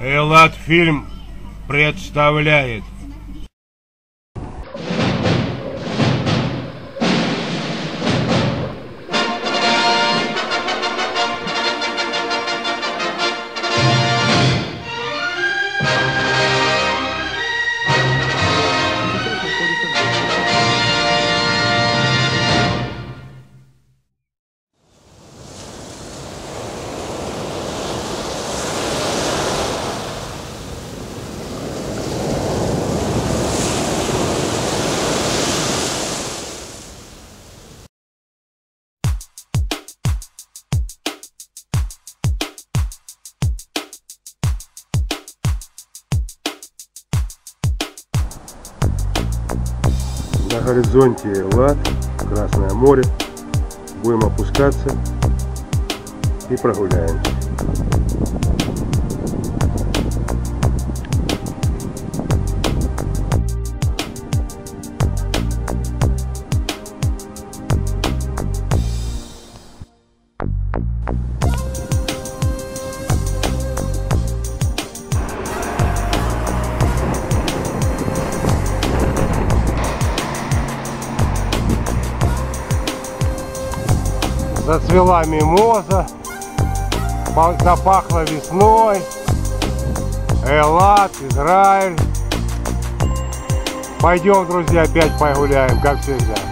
Эллад фильм представляет. На горизонте Лад, Красное море. Будем опускаться и прогуляемся. Зацвела мимоза, па- запахло весной. Эллад, Израиль. Пойдем, друзья, опять погуляем, как всегда.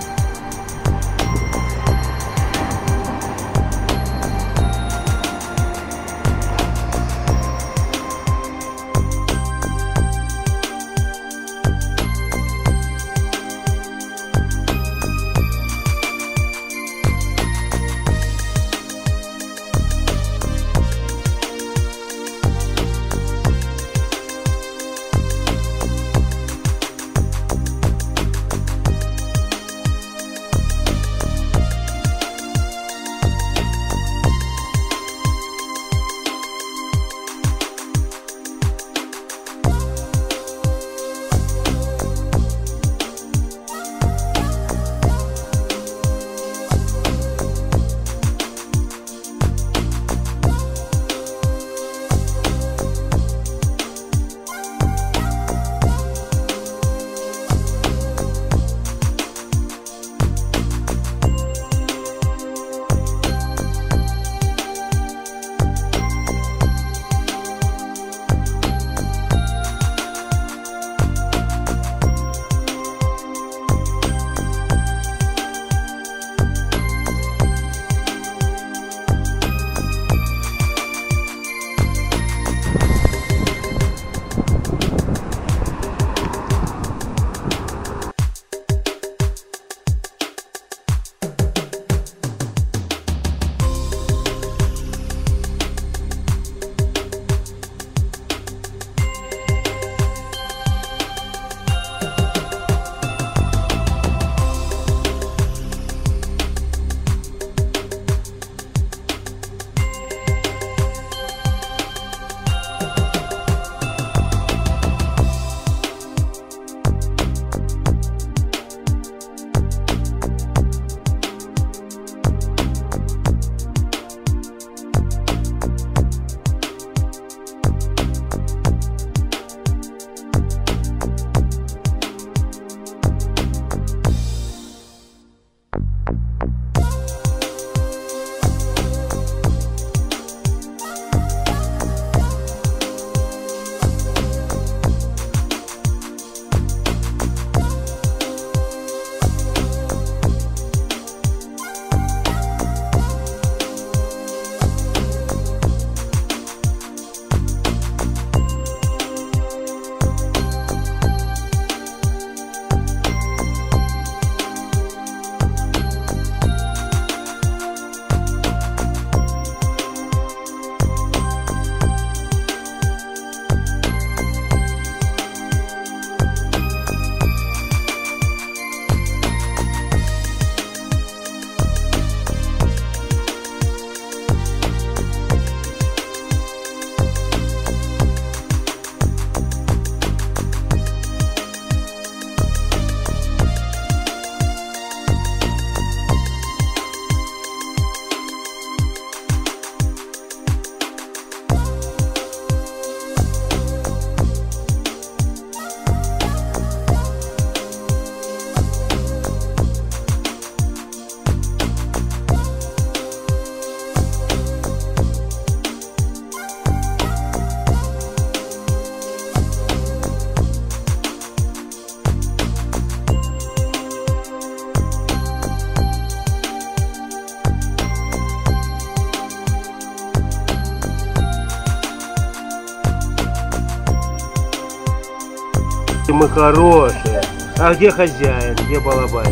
Мы хорошие. А где хозяин? Где балабай?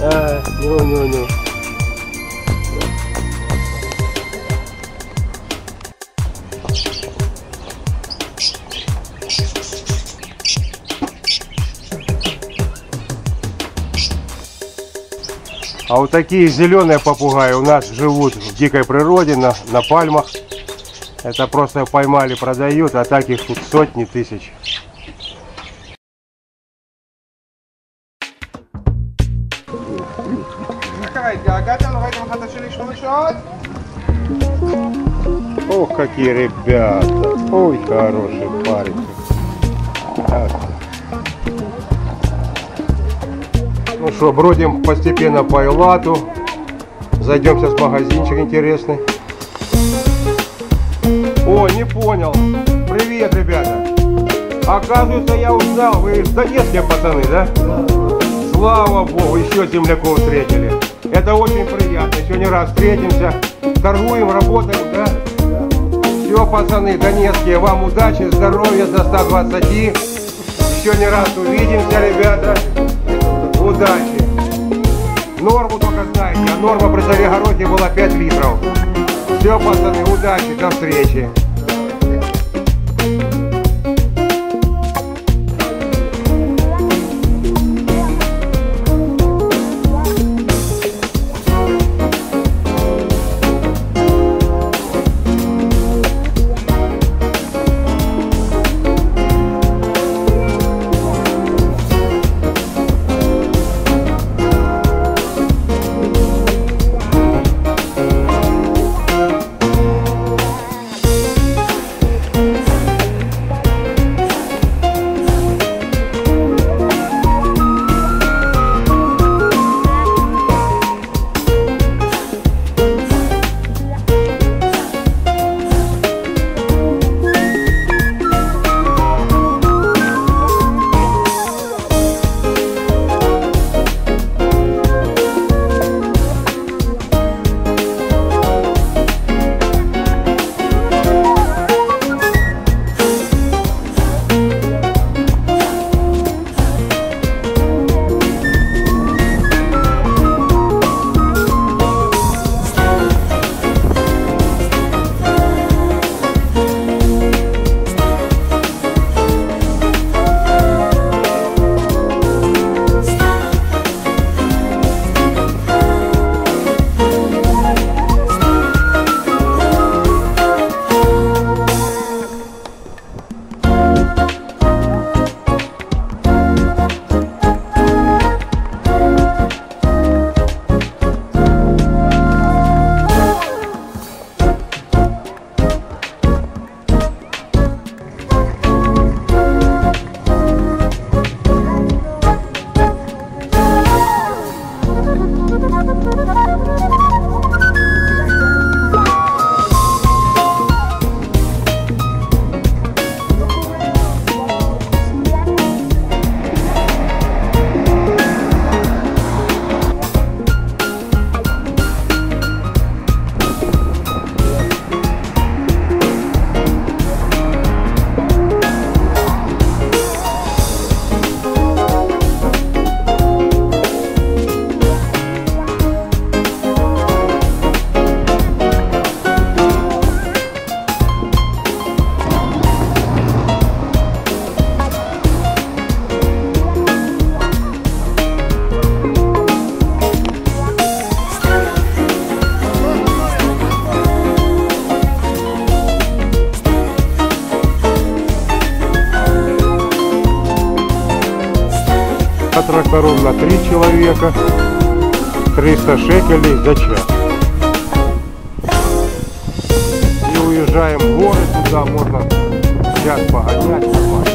А, ну, ну, ну. А вот такие зеленые попугаи у нас живут в дикой природе, на, на пальмах. Это просто поймали, продают, а так их тут сотни тысяч. Ох, какие ребята. Ой, хороший парень. Так. Ну что, бродим постепенно по Элату. Зайдем сейчас в магазинчик интересный. О, не понял. Привет, ребята. Оказывается, я узнал, вы из Донецка, пацаны, да? Слава Богу, еще земляков встретили. Это очень приятно. Еще не раз встретимся. Торгуем, работаем, да? Все, пацаны, донецкие, вам удачи, здоровья до 120. Еще не раз увидимся, ребята. Удачи. Норму только знаете, а норма при Царегороде была 5 литров. Все, пацаны, удачи, до встречи. Человека 300 шекелей за час. И уезжаем в горы, туда можно час погонять. нормально.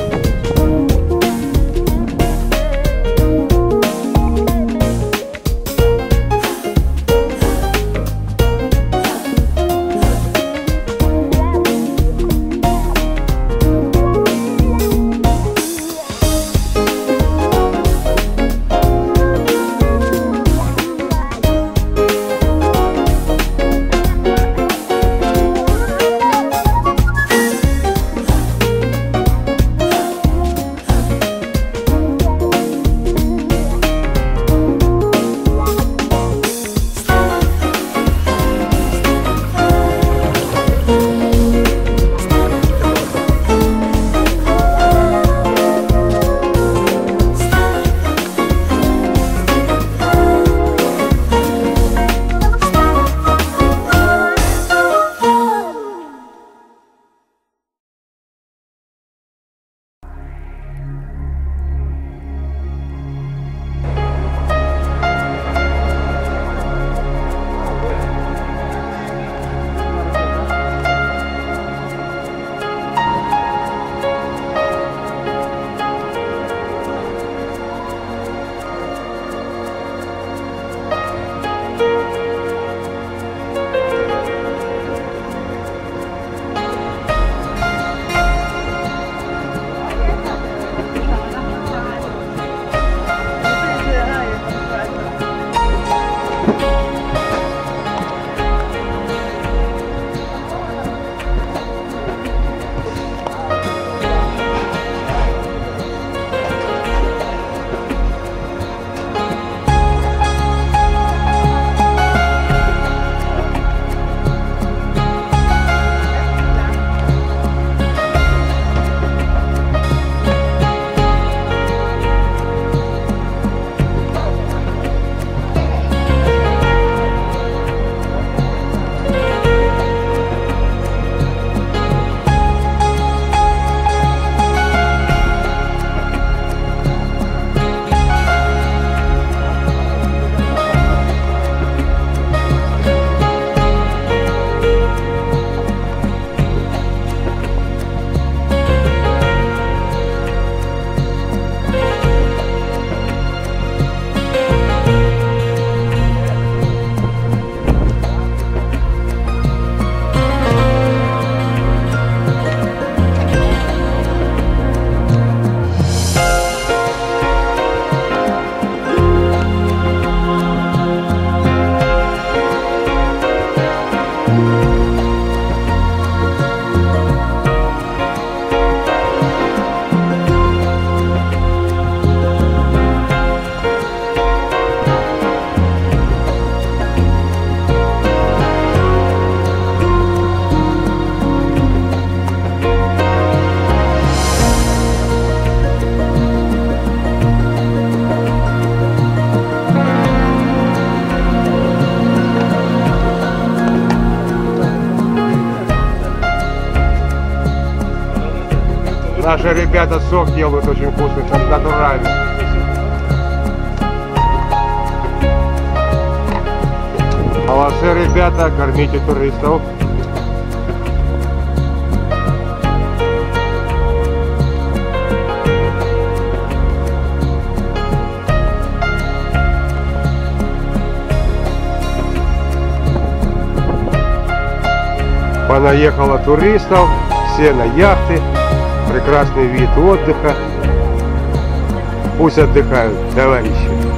Наши ребята сок делают очень вкусный, там натуральный. Молодцы, ребята, кормите туристов. Понаехало туристов, все на яхты, прекрасный вид отдыха. Пусть отдыхают, товарищи.